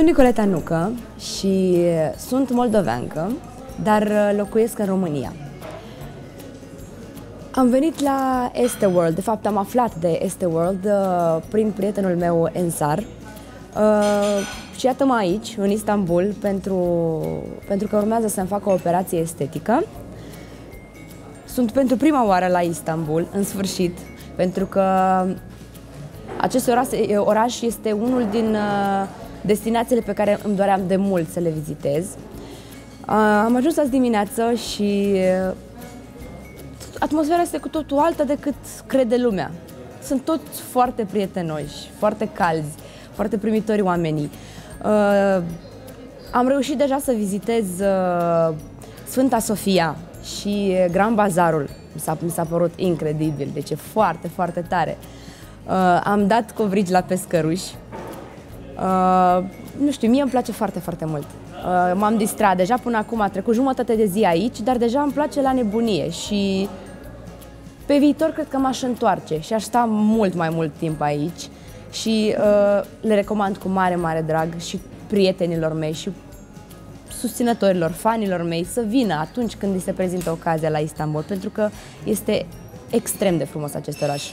Sunt Nicoleta Nucă și sunt moldoveancă, dar locuiesc în România. Am venit la Este World, de fapt am aflat de Este World uh, prin prietenul meu Ensar. Uh, și iată-mă aici, în Istanbul, pentru, pentru că urmează să-mi fac o operație estetică. Sunt pentru prima oară la Istanbul, în sfârșit, pentru că acest oraș, oraș este unul din uh, destinațiile pe care îmi doream de mult să le vizitez. Am ajuns azi dimineață și atmosfera este cu totul altă decât crede lumea. Sunt toți foarte prietenoși, foarte calzi, foarte primitori oamenii. Am reușit deja să vizitez Sfânta Sofia și Grand Bazarul. Mi s-a, mi s-a părut incredibil, deci e foarte, foarte tare. Am dat covrigi la pescăruși, Uh, nu știu, mie îmi place foarte, foarte mult. Uh, m-am distrat, deja până acum a trecut jumătate de zi aici, dar deja îmi place la nebunie și pe viitor cred că m-aș întoarce și aș sta mult mai mult timp aici și uh, le recomand cu mare, mare drag și prietenilor mei și susținătorilor, fanilor mei să vină atunci când îi se prezintă ocazia la Istanbul, pentru că este extrem de frumos acest oraș.